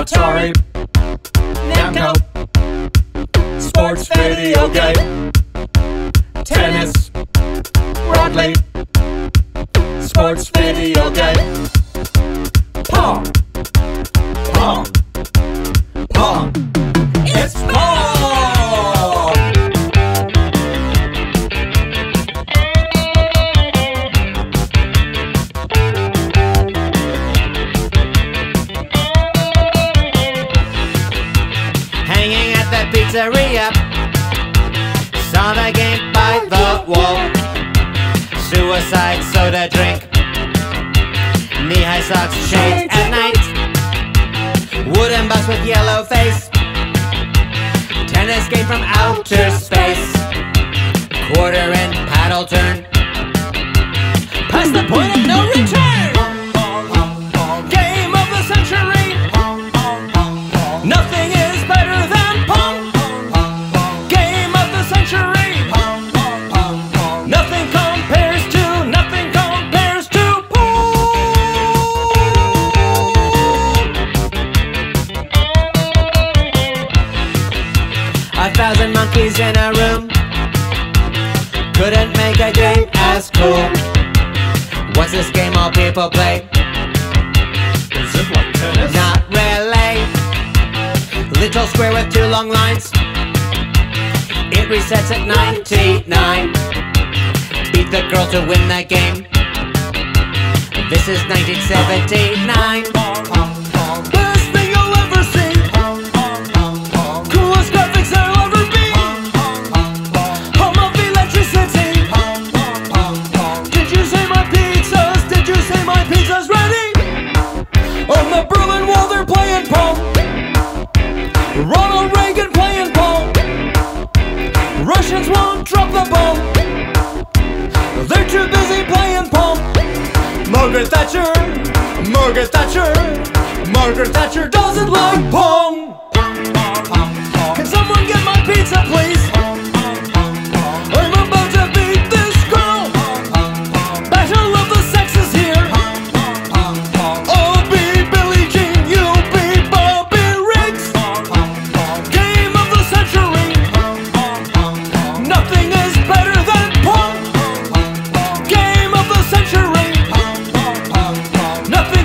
Atari, Namco, sports video game, tennis, Rodley, sports video game, Pong, pizzeria. The game by the wall. Suicide soda drink. Knee high socks, shades at night. Wooden box with yellow face. Tennis game from outer space. Quarter and paddle turn. Monkeys in a room couldn't make a game as cool. What's this game all people play? Is it like tennis? Not really. Little square with two long lines. It resets at 99. Beat the girl to win the game. This is 1979. be playing pump. Margaret Thatcher, Margaret Thatcher, Margaret Thatcher doesn't like pong. Can someone get my pizza, please? I'm about to beat this girl. Battle of the sexes here. I'll be Billie Jean, you'll be Bobby Riggs. Game of the century. Nothing is better. Nothing.